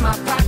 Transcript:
my pocket.